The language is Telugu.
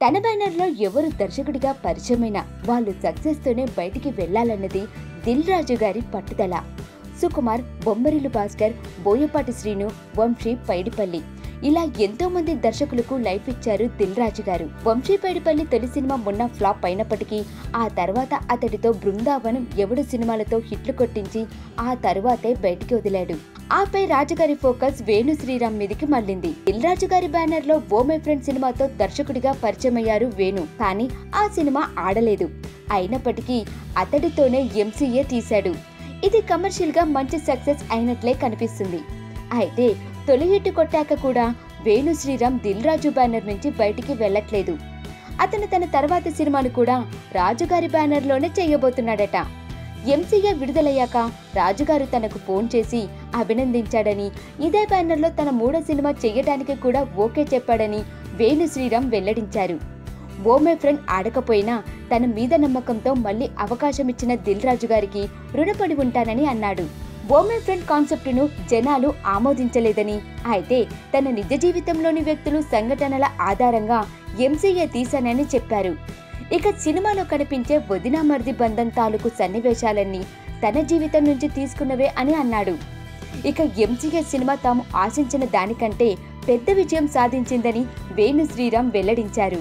తన బ్యానర్లో ఎవరు దర్శకుడిగా పరిచయమైన వాళ్ళు సక్సెస్ తోనే బయటికి వెళ్ళాలన్నది దిల్ రాజు గారి పట్టుదల. సుకుమార్ బొమ్మరిల్లు భాస్కర్ బోయపాటి శ్రీను వంశీ పైడిపల్లి. ఇలా ఎంతో మంది దర్శకులకు లైఫ్ ఇచ్చారు దిల్ రాజు గారు. వంశీపేడిపల్లి తొలి సినిమా మొన్న ఫ్లాప్ అయినప్పటికీ ఆ తర్వాత అతడితో బృందావనం ఎవడు సినిమాలతో హిట్లు కొట్టించి ఆ తర్వాతే బయటికి వదిలాడు. ఆపై రాజుగారి ఫోకస్ వేణు శ్రీరామ్ మీదికి మళ్ళింది. దిల్ రాజు గారి బ్యానర్లో ఓ మై ఫ్రెండ్ సినిమాతో దర్శకుడిగా పరిచయమయ్యారు వేణు. కానీ ఆ సినిమా ఆడలేదు. అయినప్పటికీ అతడితోనే ఎంసీఏ తీశాడు. ఇది కమర్షియల్గా మంచి సక్సెస్ అయినట్లే కనిపిస్తుంది. అయితే తొలి హిట్ కొట్టాక కూడా వేణు శ్రీరామ్ దిల్ రాజు బ్యానర్ నుంచి బయటికి వెళ్ళట్లేదు. అతను తన తర్వాత సినిమాను కూడా రాజుగారి బ్యానర్లోనే చేయబోతున్నాడట. ఎంసీఏ విడుదలయ్యాక రాజుగారు తనకు ఫోన్ చేసి అభినందించాడని ఇదే బ్యానర్లో తన మూడో సినిమా చేయడానికి కూడా ఓకే చెప్పాడని వేణు శ్రీరామ్ వెల్లడించారు. ఓమే ఫ్రెండ్ ఆడకపోయినా తన మీద నమ్మకంతో మళ్ళీ అవకాశం ఇచ్చిన దిల్ రాజు గారికి రుణపడి ఉంటానని అన్నాడు. ఉమెన్ ఫ్రెండ్ కాన్సెప్టును జనాలు ఆమోదించలేదని. అయితే తన నిజ జీవితంలోని వ్యక్తులు సంఘటనల ఆధారంగా ఎంసీఏ తీశానని చెప్పారు. ఇక సినిమాలో కనిపించే వదినా మర్ది బంధం తాలూకు సన్నివేశాలన్నీ తన జీవితం నుంచి తీసుకున్నవే అని అన్నాడు. ఇక ఎంసీఏ సినిమా తాము ఆశించిన దానికంటే పెద్ద విజయం సాధించిందని వేణు శ్రీరామ్ వెల్లడించారు.